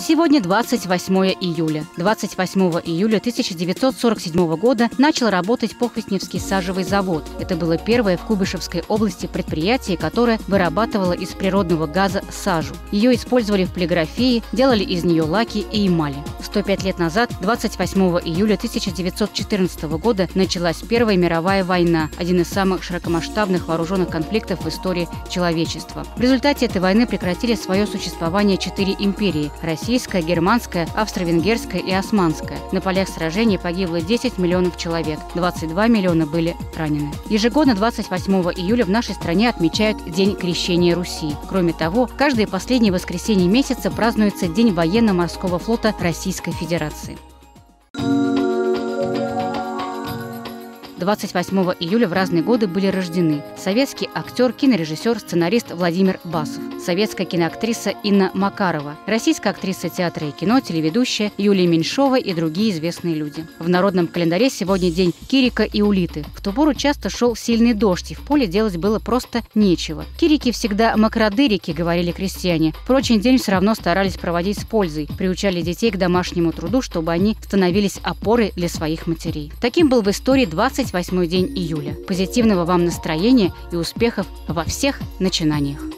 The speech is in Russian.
Сегодня 28 июля. 28 июля 1947 года начал работать Похвестневский сажевый завод. Это было первое в Кубышевской области предприятие, которое вырабатывало из природного газа сажу. Ее использовали в полиграфии, делали из нее лаки и эмали. 105 лет назад, 28 июля 1914 года, началась Первая мировая война, один из самых широкомасштабных вооруженных конфликтов в истории человечества. В результате этой войны прекратили свое существование четыре империи – Россия, российская, германская, австро-венгерская и османская. На полях сражений погибло 10 миллионов человек, 22 миллиона были ранены. Ежегодно 28 июля в нашей стране отмечают День крещения Руси. Кроме того, каждое последнее воскресенье месяца празднуется День военно-морского флота Российской Федерации. 28 июля в разные годы были рождены советский актер, кинорежиссер, сценарист Владимир Басов, советская киноактриса Инна Макарова, российская актриса театра и кино, телеведущая Юлия Меньшова и другие известные люди. В народном календаре сегодня день Кирика и Улиты. В ту пору часто шел сильный дождь, и в поле делать было просто нечего. Кирики всегда макродырики, говорили крестьяне. Впрочем, день все равно старались проводить с пользой, приучали детей к домашнему труду, чтобы они становились опорой для своих матерей. Таким был в истории 20 28 день июля. Позитивного вам настроения и успехов во всех начинаниях.